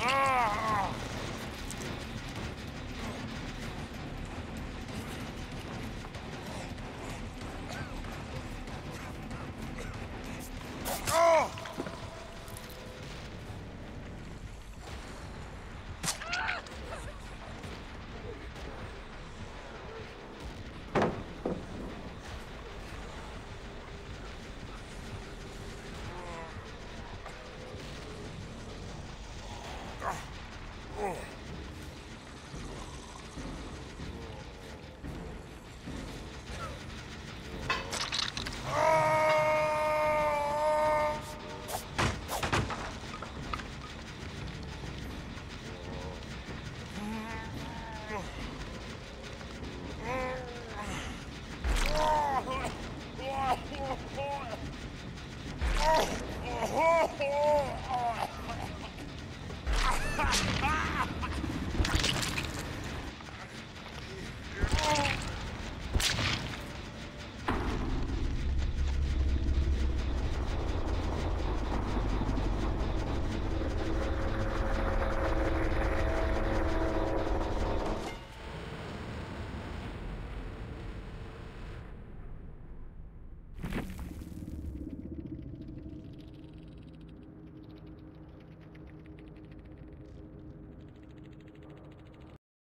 Ah! Oh,